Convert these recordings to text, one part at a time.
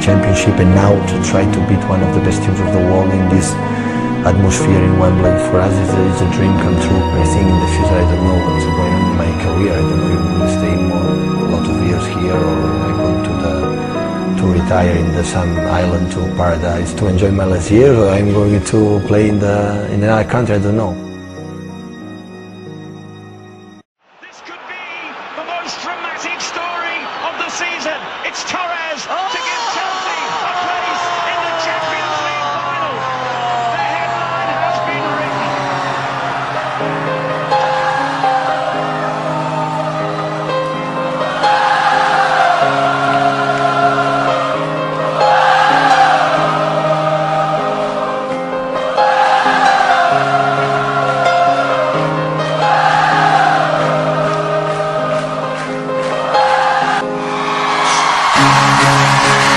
championship and now to try to beat one of the best teams of the world in this atmosphere in Wembley for us is a, a dream come true. I think in the future I don't know what's going on in my career. I don't know if I will stay more a lot of years here or I go to the to retire in the some island to paradise to enjoy my last years or I'm going to play in the in another country. I don't know. This could be the most dramatic story of the season. It's Torres to give Yeah.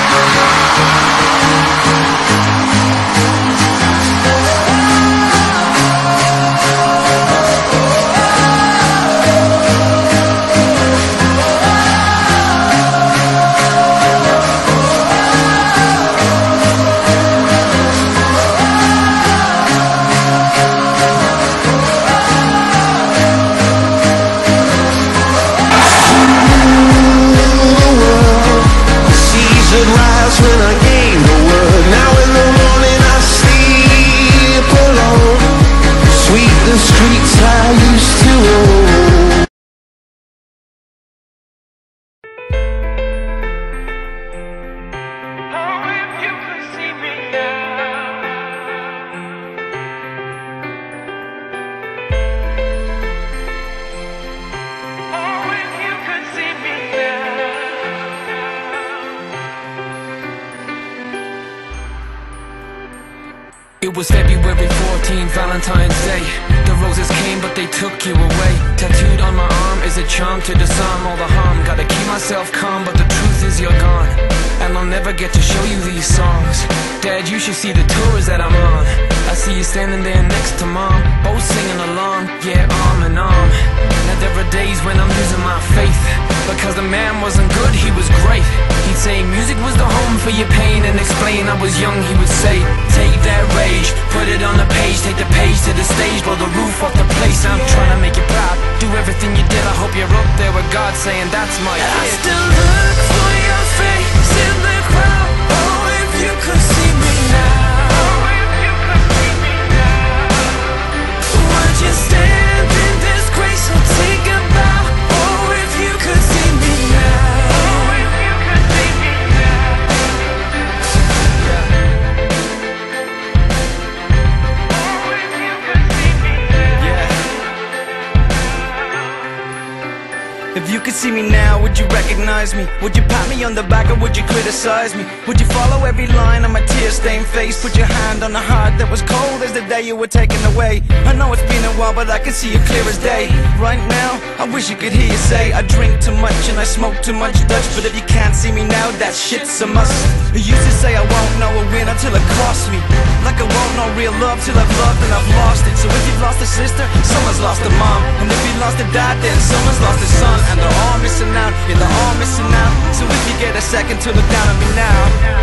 It was February 14, Valentine's Day. The roses came, but they took you away. Tattooed on my arm is a charm to disarm all the harm. Gotta keep myself calm, but the truth is you're gone. And I'll never get to show you these songs. Dad, you should see the tours that I'm on. I see you standing there next to mom, both singing along, for your pain and explain I was young, he would say, take that rage, put it on the page, take the page to the stage, blow the roof off the place. I'm trying to make you proud, do everything you did. I hope you're up there with God saying that's my kid. If you could see me now, would you recognize me? Would you pat me on the back or would you criticize me? Would you follow every line on my tear-stained face? Put your hand on the heart that was cold as the day you were taken away. I know it's been a while, but I can see you clear as day. Right now, I wish you could hear you say I drink too much and I smoke too much Dutch. But if you can't see me now, that shit's a must. You used to say I won't know a win until it costs me. Like I won't know real love till I've loved and I've lost it. So if you've lost a sister, someone's lost a mom. And if you lost a dad, then someone's lost a son second to look down at me now